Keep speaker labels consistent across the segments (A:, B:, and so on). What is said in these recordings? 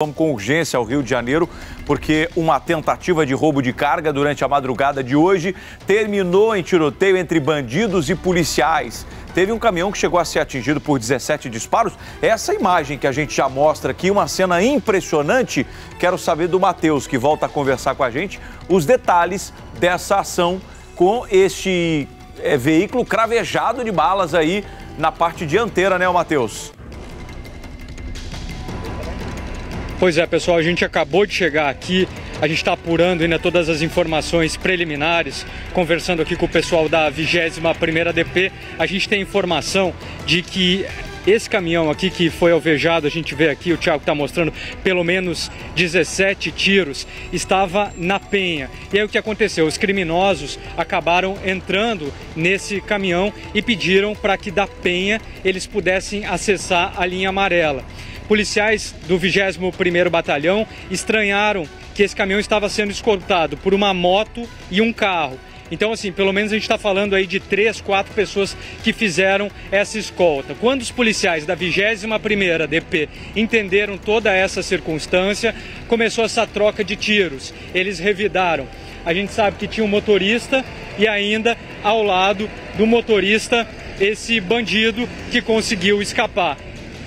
A: Vamos com urgência ao Rio de Janeiro, porque uma tentativa de roubo de carga durante a madrugada de hoje terminou em tiroteio entre bandidos e policiais. Teve um caminhão que chegou a ser atingido por 17 disparos. Essa imagem que a gente já mostra aqui, uma cena impressionante. Quero saber do Matheus, que volta a conversar com a gente, os detalhes dessa ação com este é, veículo cravejado de balas aí na parte dianteira, né, Matheus?
B: Pois é, pessoal, a gente acabou de chegar aqui, a gente está apurando ainda todas as informações preliminares, conversando aqui com o pessoal da 21ª DP, a gente tem informação de que esse caminhão aqui que foi alvejado, a gente vê aqui, o Thiago está mostrando pelo menos 17 tiros, estava na penha. E aí o que aconteceu? Os criminosos acabaram entrando nesse caminhão e pediram para que da penha eles pudessem acessar a linha amarela policiais do 21º Batalhão estranharam que esse caminhão estava sendo escoltado por uma moto e um carro. Então, assim, pelo menos a gente está falando aí de três, quatro pessoas que fizeram essa escolta. Quando os policiais da 21ª DP entenderam toda essa circunstância, começou essa troca de tiros. Eles revidaram. A gente sabe que tinha um motorista e ainda ao lado do motorista esse bandido que conseguiu escapar.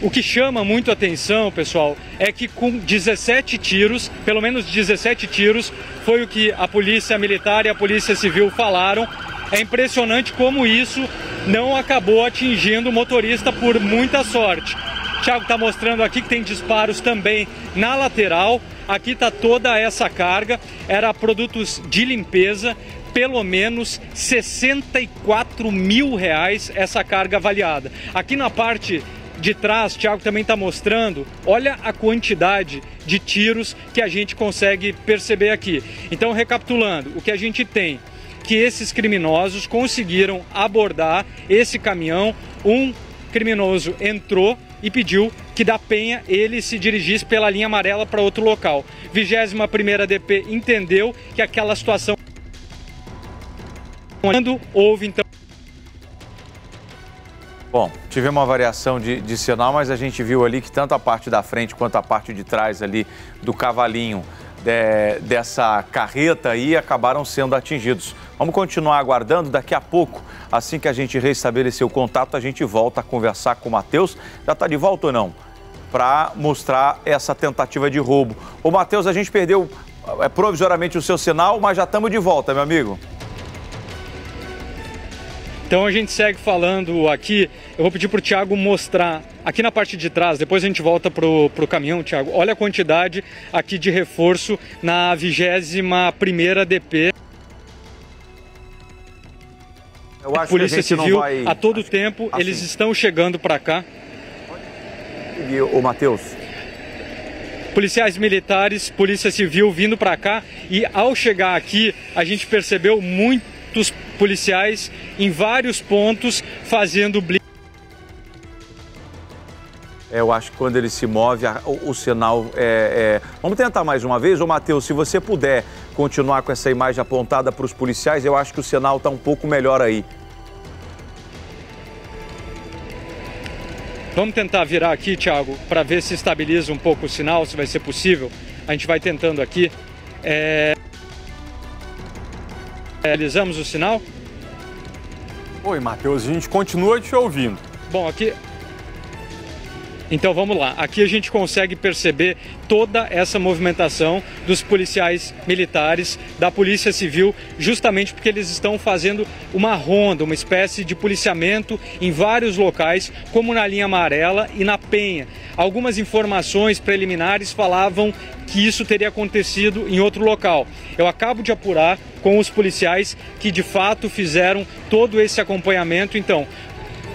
B: O que chama muito atenção, pessoal, é que com 17 tiros, pelo menos 17 tiros, foi o que a polícia militar e a polícia civil falaram. É impressionante como isso não acabou atingindo o motorista por muita sorte. O Thiago está mostrando aqui que tem disparos também na lateral. Aqui está toda essa carga. Era produtos de limpeza, pelo menos 64 mil reais essa carga avaliada. Aqui na parte de trás, Thiago também está mostrando, olha a quantidade de tiros que a gente consegue perceber aqui. Então, recapitulando, o que a gente tem que esses criminosos conseguiram abordar esse caminhão, um criminoso entrou e pediu que da Penha ele se dirigisse pela linha amarela para outro local. 21ª DP entendeu que aquela situação quando houve então
A: Bom, tivemos uma variação de, de, sinal, mas a gente viu ali que tanto a parte da frente quanto a parte de trás ali do cavalinho de, dessa carreta aí acabaram sendo atingidos. Vamos continuar aguardando. Daqui a pouco, assim que a gente restabelecer o contato, a gente volta a conversar com o Matheus. Já está de volta ou não? Para mostrar essa tentativa de roubo. Ô, Matheus, a gente perdeu é, provisoriamente o seu sinal, mas já estamos de volta, meu amigo.
B: Então a gente segue falando aqui. Eu vou pedir para o Thiago mostrar aqui na parte de trás, depois a gente volta para o caminhão, Thiago. Olha a quantidade aqui de reforço na 21ª DP.
A: Eu acho
B: Polícia
A: que a
B: Civil,
A: vai...
B: a todo tempo, assim. eles estão chegando para cá.
A: E o Matheus?
B: policiais militares, polícia civil vindo para cá e ao chegar aqui a gente percebeu muitos policiais em vários pontos fazendo blitz.
A: É, eu acho que quando ele se move, o, o sinal é, é, Vamos tentar mais uma vez. Ô, Matheus, se você puder continuar com essa imagem apontada para os policiais, eu acho que o sinal está um pouco melhor aí.
B: Vamos tentar virar aqui, Thiago, para ver se estabiliza um pouco o sinal, se vai ser possível. A gente vai tentando aqui. É... Realizamos o sinal?
C: Oi, Matheus, a gente continua te ouvindo.
B: Bom, aqui. Então vamos lá. Aqui a gente consegue perceber toda essa movimentação dos policiais militares, da Polícia Civil, justamente porque eles estão fazendo uma ronda, uma espécie de policiamento em vários locais, como na linha amarela e na Penha. Algumas informações preliminares falavam que isso teria acontecido em outro local. Eu acabo de apurar com os policiais que de fato fizeram todo esse acompanhamento. Então,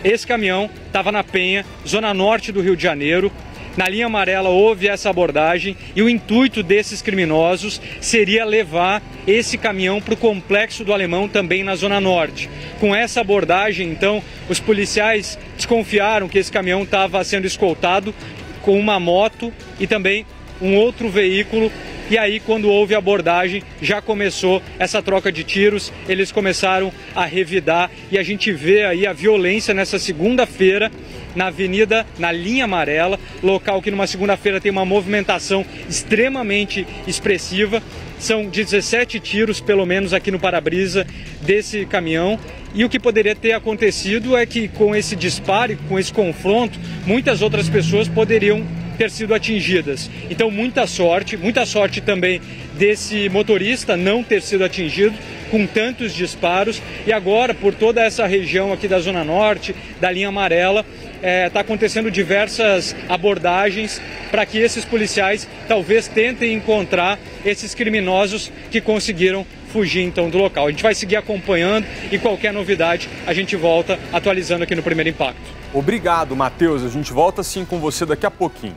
B: esse caminhão estava na Penha, zona norte do Rio de Janeiro. Na linha amarela houve essa abordagem e o intuito desses criminosos seria levar esse caminhão para o complexo do Alemão, também na zona norte. Com essa abordagem, então, os policiais desconfiaram que esse caminhão estava sendo escoltado com uma moto e também um outro veículo. E aí, quando houve abordagem, já começou essa troca de tiros, eles começaram a revidar e a gente vê aí a violência nessa segunda-feira na avenida, na linha amarela, local que numa segunda-feira tem uma movimentação extremamente expressiva. São 17 tiros, pelo menos, aqui no para-brisa desse caminhão. E o que poderia ter acontecido é que com esse disparo, com esse confronto, muitas outras pessoas poderiam ter sido atingidas. Então, muita sorte, muita sorte também desse motorista não ter sido atingido com tantos disparos. E agora, por toda essa região aqui da Zona Norte, da linha amarela, está é, tá acontecendo diversas abordagens para que esses policiais talvez tentem encontrar esses criminosos que conseguiram fugir então do local. A gente vai seguir acompanhando e qualquer novidade a gente volta atualizando aqui no Primeiro Impacto.
C: Obrigado, Matheus. A gente volta sim com você daqui a pouquinho.